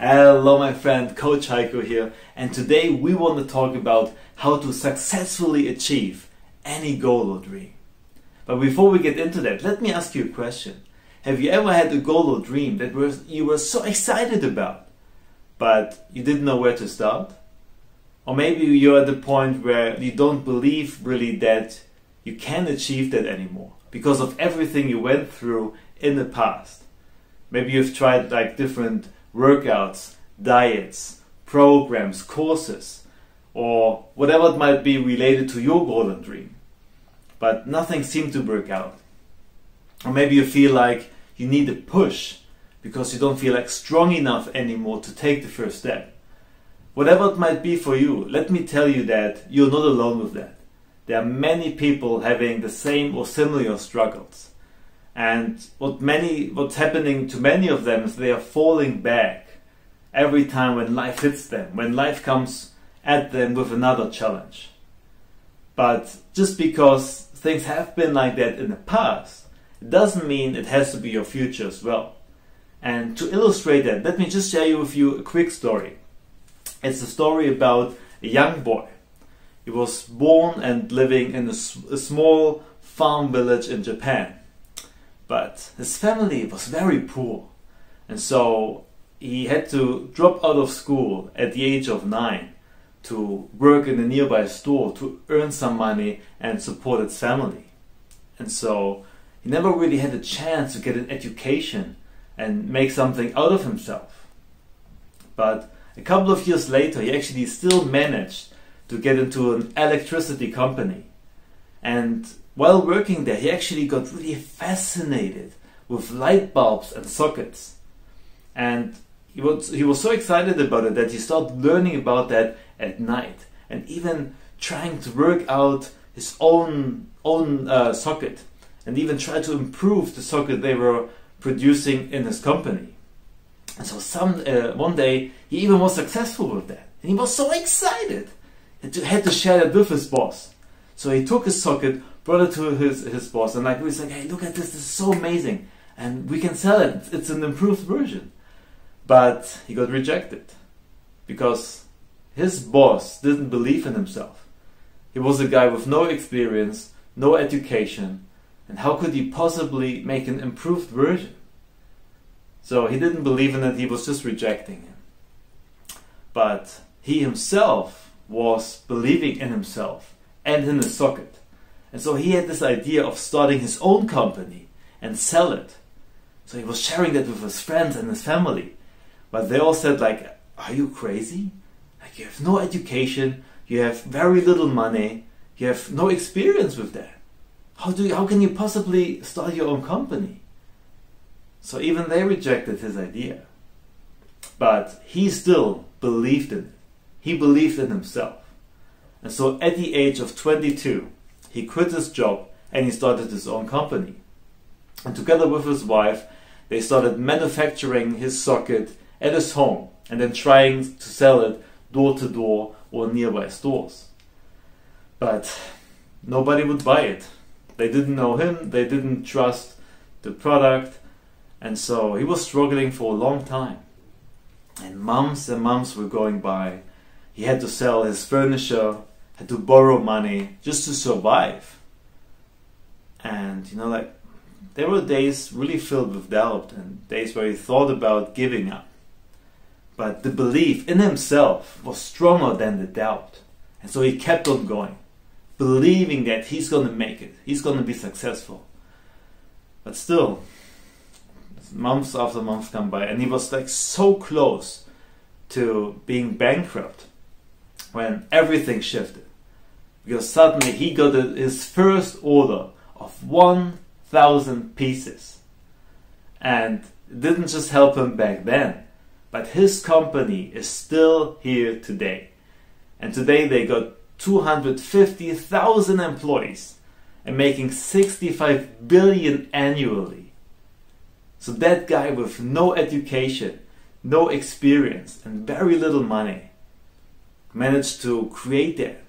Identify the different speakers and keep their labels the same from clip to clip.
Speaker 1: Hello, my friend, Coach Heiko here, and today we want to talk about how to successfully achieve any goal or dream. But before we get into that, let me ask you a question. Have you ever had a goal or dream that was, you were so excited about, but you didn't know where to start? Or maybe you're at the point where you don't believe really that you can achieve that anymore because of everything you went through in the past. Maybe you've tried like different workouts, diets, programs, courses, or whatever it might be related to your golden dream. But nothing seemed to work out. Or maybe you feel like you need a push because you don't feel like strong enough anymore to take the first step. Whatever it might be for you, let me tell you that you're not alone with that. There are many people having the same or similar struggles. And what many, what's happening to many of them is they are falling back every time when life hits them, when life comes at them with another challenge. But just because things have been like that in the past, it doesn't mean it has to be your future as well. And to illustrate that, let me just share with you a quick story. It's a story about a young boy. He was born and living in a, a small farm village in Japan. But his family was very poor, and so he had to drop out of school at the age of nine to work in a nearby store to earn some money and support his family. And so he never really had a chance to get an education and make something out of himself. But a couple of years later, he actually still managed to get into an electricity company. And while working there, he actually got really fascinated with light bulbs and sockets. And he was, he was so excited about it that he started learning about that at night and even trying to work out his own, own uh, socket and even try to improve the socket they were producing in his company. And so some, uh, one day he even was successful with that. And he was so excited. That he had to share that with his boss. So he took his socket, brought it to his, his boss and like he was like, hey, look at this, this is so amazing. And we can sell it. It's an improved version. But he got rejected because his boss didn't believe in himself. He was a guy with no experience, no education, and how could he possibly make an improved version? So he didn't believe in it, he was just rejecting him. But he himself was believing in himself and in his socket. And so he had this idea of starting his own company and sell it. So he was sharing that with his friends and his family. But they all said like, are you crazy? Like you have no education, you have very little money, you have no experience with that. How do you, how can you possibly start your own company? So even they rejected his idea. But he still believed in it. He believed in himself. And so at the age of 22, he quit his job and he started his own company. And together with his wife, they started manufacturing his socket at his home and then trying to sell it door to door or nearby stores. But nobody would buy it. They didn't know him, they didn't trust the product, and so he was struggling for a long time. And months and months were going by. He had to sell his furniture, had to borrow money just to survive. And you know, like there were days really filled with doubt and days where he thought about giving up. But the belief in himself was stronger than the doubt. And so he kept on going, believing that he's going to make it, he's going to be successful. But still, months after months come by, and he was like so close to being bankrupt when everything shifted. Because suddenly he got his first order of 1,000 pieces. And it didn't just help him back then, but his company is still here today. And today they got 250,000 employees and making 65 billion annually. So that guy with no education, no experience, and very little money managed to create that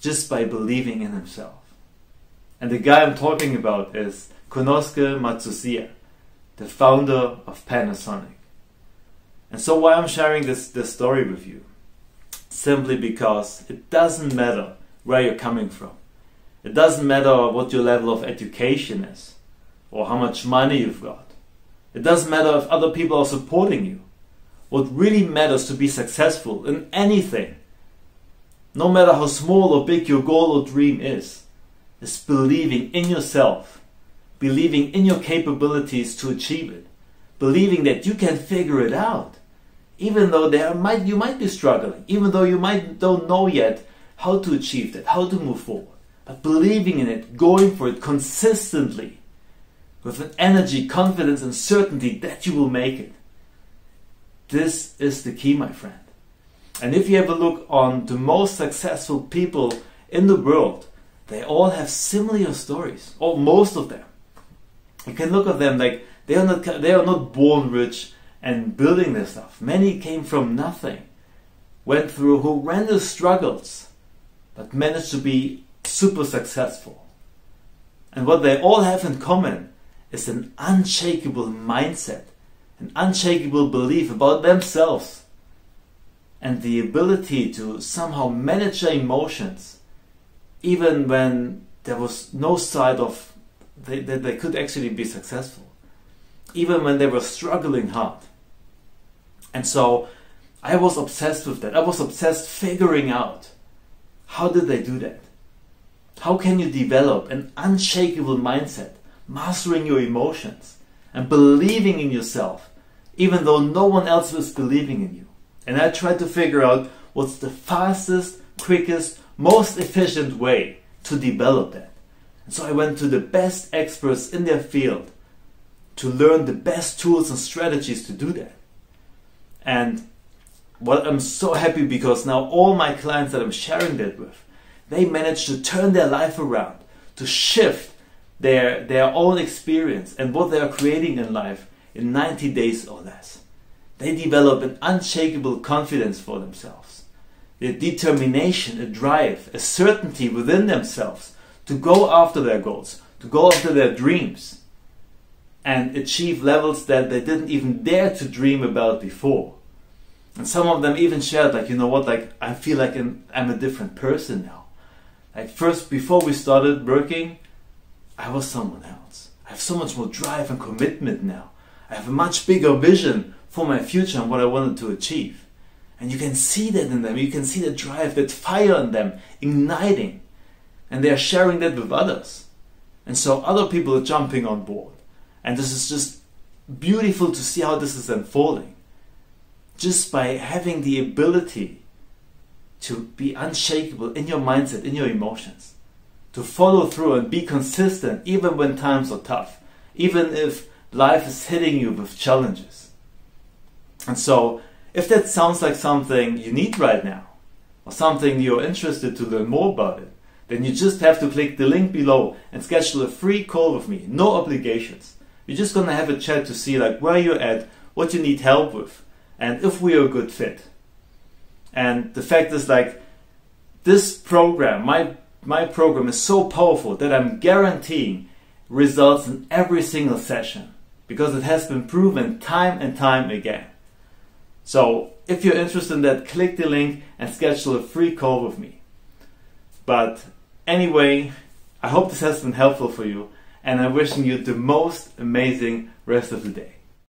Speaker 1: just by believing in himself. And the guy I'm talking about is Konosuke Matsushita, the founder of Panasonic. And so why I'm sharing this, this story with you? Simply because it doesn't matter where you're coming from. It doesn't matter what your level of education is or how much money you've got. It doesn't matter if other people are supporting you. What really matters to be successful in anything, no matter how small or big your goal or dream is, is believing in yourself, believing in your capabilities to achieve it, believing that you can figure it out, even though there might you might be struggling, even though you might don't know yet how to achieve that, how to move forward, but believing in it, going for it consistently, with an energy, confidence, and certainty that you will make it. This is the key, my friend. And if you have a look on the most successful people in the world, they all have similar stories, or most of them. You can look at them like they are not they are not born rich and building their stuff. Many came from nothing, went through horrendous struggles, but managed to be super successful. And what they all have in common is an unshakable mindset, an unshakable belief about themselves, and the ability to somehow manage their emotions, even when there was no sign of that they, they could actually be successful, even when they were struggling hard. And so I was obsessed with that. I was obsessed figuring out how did they do that? How can you develop an unshakable mindset mastering your emotions, and believing in yourself, even though no one else was believing in you. And I tried to figure out what's the fastest, quickest, most efficient way to develop that. And so I went to the best experts in their field to learn the best tools and strategies to do that. And well, I'm so happy because now all my clients that I'm sharing that with, they managed to turn their life around, to shift their, their own experience and what they are creating in life in 90 days or less. They develop an unshakable confidence for themselves, a determination, a drive, a certainty within themselves to go after their goals, to go after their dreams, and achieve levels that they didn't even dare to dream about before. And some of them even shared, like, you know what, like, I feel like I'm a different person now. Like, first, before we started working, I was someone else. I have so much more drive and commitment now. I have a much bigger vision for my future and what I wanted to achieve. And you can see that in them. You can see the drive, that fire in them, igniting. And they are sharing that with others. And so other people are jumping on board. And this is just beautiful to see how this is unfolding. Just by having the ability to be unshakable in your mindset, in your emotions to follow through and be consistent even when times are tough, even if life is hitting you with challenges. And so, if that sounds like something you need right now, or something you're interested to learn more about it, then you just have to click the link below and schedule a free call with me, no obligations. We're just gonna have a chat to see like where you're at, what you need help with, and if we are a good fit. And the fact is like this program, my my program is so powerful that I'm guaranteeing results in every single session because it has been proven time and time again. So if you're interested in that, click the link and schedule a free call with me. But anyway, I hope this has been helpful for you and I'm wishing you the most amazing rest of the day.